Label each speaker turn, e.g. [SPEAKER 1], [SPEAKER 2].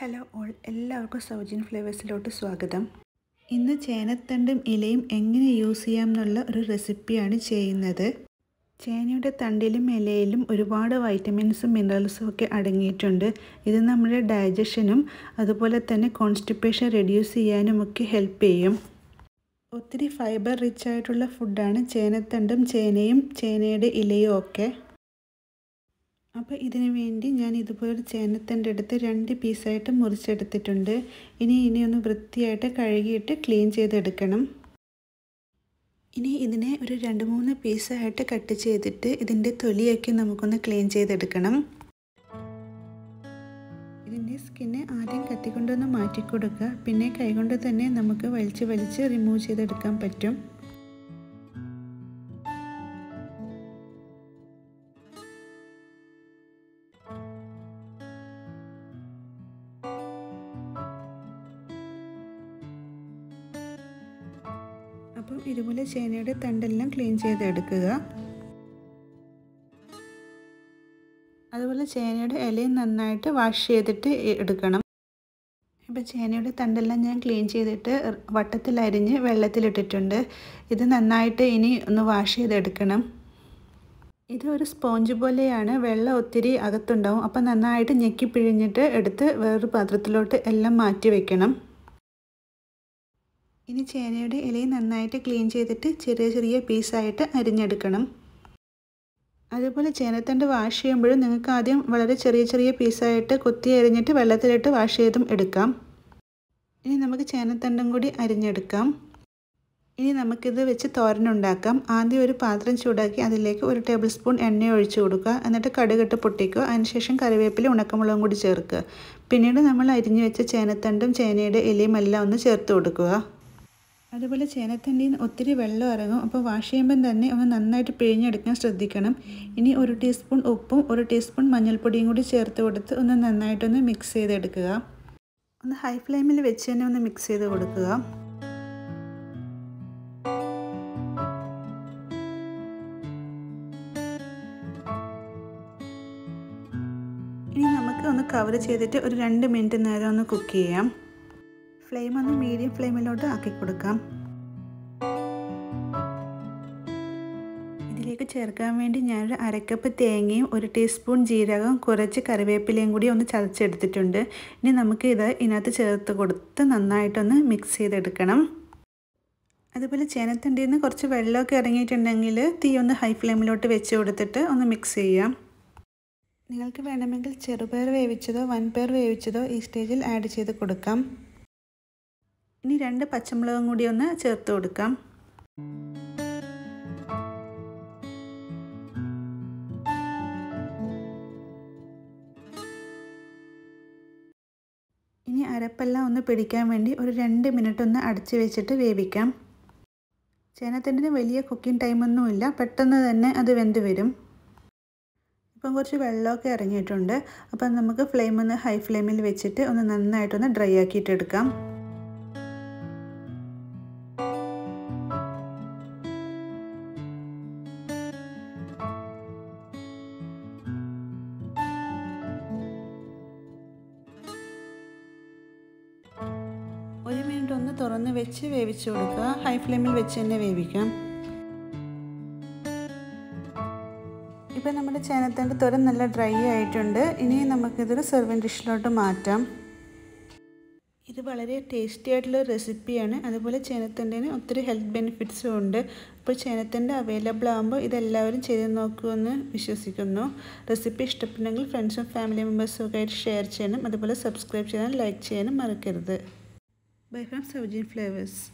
[SPEAKER 1] Hello all എല്ലാവർക്കും സൗജിൻ ഫ്ലേവേഴ്സിലോട്ട് സ്വാഗതം. ഇന്ന് ചേനത്തണ്ടും ഇലയും എങ്ങനെ യൂസ് ചെയ്യാം എന്നുള്ള ഒരു റെസിപ്പിയാണ് ചെയ്യുന്നത്. ചേനയുടെ തണ്ടിലും ഇലയിലും ഒരുപാട് വൈറ്റമിൻസും മിനറൽസും ഒക്കെ അടങ്ങിയിട്ടുണ്ട്. ഇത് നമ്മുടെ ഡൈജഷനും അതുപോലെ തന്നെ കോൺസ്റ്റിപ്പേഷൻ റെഡ്യൂസ് ചെയ്യാനും ഒക്കെ ഹെൽപ്പ് ചെയ്യും. ഒത്തിരി ഫൈബർ റിച്ച് ആയിട്ടുള്ള ഫുഡാണ് ചേനത്തണ്ടും ചേനയും ചേനയുടെ ഇലയും ഒക്കെ. അപ്പോൾ ഇതിനു വേണ്ടി ഞാൻ ഇതുപോലൊരു ചേനത്തിന്റെ അടുത്ത് രണ്ട് പീസായിട്ട് മുറിച്ചെടുത്തിട്ടുണ്ട്. ഇനി ഇനി ഒന്ന് വൃത്തിയായിട്ട് കഴുകിയിട്ട് ക്ലീൻ ചെയ്തെടുക്കണം. ഇനി ഇതിനെ ഒരു രണ്ട് മൂന്ന് പീസായിട്ട് കട്ട് ചെയ്തിട്ട് ഇതിന്റെ തൊലിയൊക്കെ നമുക്കൊന്ന് ക്ലീൻ ചെയ്തെടുക്കണം. ഇതിന്റെ സ്കിന്ന് ആദ്യം കത്തിക്കൊണ്ടൊന്ന് മാറ്റിക്കൊടുക്കുക. പിന്നെ കൈകൊണ്ട് തന്നെ നമുക്ക് വലിച്ച് വലിച്ച് റിമൂവ് ചെയ്തെടുക്കാൻ പറ്റും. അപ്പം ഇതുപോലെ ചേനയുടെ തണ്ടെല്ലാം ക്ലീൻ ചെയ്തെടുക്കുക. അതുപോലെ ചേനയുടെ ഇലയും നന്നായിട്ട് വാഷ് ചെയ്തിട്ട് എടുക്കണം. ഇപ്പോൾ ചേനയുടെ തണ്ടെല്ലാം ഞാൻ ക്ലീൻ ചെയ്തിട്ട് വട്ടത്തിൽ അരിഞ്ഞ് വെള്ളത്തിലിട്ടിട്ടുണ്ട്. ഇത് നന്നായിട്ട് ഇനി ഒന്ന് വാഷ് ചെയ്തെടുക്കണം. ഇത് ഒരു സ്പോഞ്ച് പോലെയാണ്. വെള്ളം ഒത്തിരി അകത്തുണ്ടാവും. അപ്പോൾ നന്നായിട്ട് ഞെക്കി പിഴിഞ്ഞിട്ട് എടുത്ത് വേറൊരു പാത്രത്തിലോട്ട് എല്ലാം മാറ്റി വെക്കണം. ഇനി ചേനയുടെ ഇലയും നന്നായിട്ട് ക്ലീൻ ചെയ്തിട്ട് ചെറിയ ചെറിയ പീസായിട്ട് അരിഞ്ഞെടുക്കണം. അതുപോലെ ചേനത്തണ്ട് വാഷ് ചെയ്യുമ്പോഴും നിങ്ങൾക്ക് ആദ്യം വളരെ ചെറിയ ചെറിയ പീസായിട്ട് കൊത്തി അരിഞ്ഞിട്ട് വെള്ളത്തിലിട്ട് വാഷ് ചെയ്തും എടുക്കാം. ഇനി നമുക്ക് ചേനത്തണ്ടും കൂടി അരിഞ്ഞെടുക്കാം. ഇനി നമുക്കിത് വെച്ച് തോരനുണ്ടാക്കാം ആദ്യം ഒരു പാത്രം ചൂടാക്കി അതിലേക്ക് ഒരു ടേബിൾ സ്പൂൺ എണ്ണ ഒഴിച്ചു കൊടുക്കുക. എന്നിട്ട് കടുകിട്ട് പൊട്ടിക്കുക. അതിനുശേഷം കറിവേപ്പില ഉണക്കമുളകും കൂടി ചേർക്കുക. പിന്നീട് നമ്മൾ അരിഞ്ഞു വെച്ച ചേനത്തണ്ടും ചേനയുടെ ഇലയും എല്ലാം ഒന്ന് ചേർത്ത് കൊടുക്കുക. അതുപോലെ ചേനത്തണ്ടിയിൽ നിന്ന് ഒത്തിരി വെള്ളം ഇറങ്ങും. അപ്പോൾ വാഷ് ചെയ്യുമ്പം തന്നെ അവ നന്നായിട്ട് പിഴിഞ്ഞെടുക്കാൻ ശ്രദ്ധിക്കണം. ഇനി ഒരു ടീസ്പൂൺ ഉപ്പും ഒരു ടീസ്പൂൺ മഞ്ഞൾപ്പൊടിയും കൂടി ചേർത്ത് കൊടുത്ത് ഒന്ന് നന്നായിട്ടൊന്ന് മിക്സ് ചെയ്തെടുക്കുക. ഒന്ന് ഹൈ ഫ്ലെയിമിൽ വെച്ച് തന്നെ ഒന്ന് മിക്സ് ചെയ്ത് കൊടുക്കുക. ഇനി നമുക്ക് ഒന്ന് കവർ ചെയ്തിട്ട് ഒരു രണ്ട് മിനിറ്റ് നേരം ഒന്ന് കുക്ക് ചെയ്യാം. ഫ്ലെയിം ഒന്ന് മീഡിയം ഫ്ലെയിമിലോട്ട് ആക്കി കൊടുക്കാം. ഇതിലേക്ക് ചേർക്കാൻ വേണ്ടി ഞാനൊരു അരക്കപ്പ് തേങ്ങയും ഒരു ടീസ്പൂൺ ജീരകം കുറച്ച് കറിവേപ്പിലയും കൂടി ഒന്ന് ചതച്ചെടുത്തിട്ടുണ്ട്. ഇനി നമുക്ക് ഇത് ഇതിനകത്ത് ചേർത്ത് കൊടുത്ത് നന്നായിട്ടൊന്ന് മിക്സ് ചെയ്തെടുക്കണം. അതുപോലെ ചേനത്തണ്ടിയിൽ നിന്ന് കുറച്ച് വെള്ളമൊക്കെ ഇറങ്ങിയിട്ടുണ്ടെങ്കിൽ തീ ഒന്ന് ഹൈ ഫ്ലെയിമിലോട്ട് വെച്ച് കൊടുത്തിട്ട് ഒന്ന് മിക്സ് ചെയ്യാം. നിങ്ങൾക്ക് വേണമെങ്കിൽ ചെറുപയർ വേവിച്ചതോ വൻപയർ വേവിച്ചതോ ഈ സ്റ്റേജിൽ ആഡ് ചെയ്ത് കൊടുക്കാം. ഇനി രണ്ട് പച്ചമുളകും കൂടി ഒന്ന് ചേർത്ത് കൊടുക്കാം. ഇനി അരപ്പെല്ലാം ഒന്ന് പിടിക്കാൻ വേണ്ടി ഒരു രണ്ട് മിനിറ്റ് ഒന്ന് അടച്ചു വെച്ചിട്ട് വേവിക്കാം. ചേനത്തണ്ടിന് വലിയ കുക്കിംഗ് ടൈമൊന്നുമില്ല പെട്ടെന്ന് തന്നെ അത് വെന്ത് വരും. ഇപ്പം കുറച്ച് വെള്ളമൊക്കെ ഇറങ്ങിയിട്ടുണ്ട്. അപ്പം നമുക്ക് ഫ്ലെയിം ഒന്ന് ഹൈ ഫ്ലെയിമിൽ വെച്ചിട്ട് ഒന്ന് നന്നായിട്ടൊന്ന് ഡ്രൈ ആക്കിയിട്ട് ഒരു മിനിറ്റ് ഒന്ന് തുറന്ന് വെച്ച് വേവിച്ച് കൊടുക്കുക. ഹൈ ഫ്ലെയിമിൽ വെച്ച് തന്നെ വേവിക്കാം. ഇപ്പം നമ്മുടെ ചേനത്തണ്ട് തുര നല്ല ഡ്രൈ ആയിട്ടുണ്ട്. ഇനി നമുക്കിതൊരു സെർവിങ് ഡിഷിലോട്ട് മാറ്റാം. ഇത് വളരെ ടേസ്റ്റി ആയിട്ടുള്ള റെസിപ്പിയാണ് അതുപോലെ ചേനത്തണ്ടിന് ഒത്തിരി ഹെൽത്ത് ബെനിഫിറ്റ്സും ഉണ്ട്. അപ്പോൾ ചേനത്തണ്ട് അവൈലബിൾ ആകുമ്പോൾ ഇതെല്ലാവരും ചെയ്ത് നോക്കുമെന്ന് വിശ്വസിക്കുന്നു. റെസിപ്പി ഇഷ്ടപ്പെട്ടെങ്കിൽ ഫ്രണ്ട്സും ഫാമിലി മെമ്പേഴ്സും ഒക്കെ ആയിട്ട് ഷെയർ ചെയ്യണം അതുപോലെ സബ്സ്ക്രൈബ് ചെയ്യാനും ലൈക്ക് ചെയ്യാനും മറക്കരുത്. by from 17 flavors.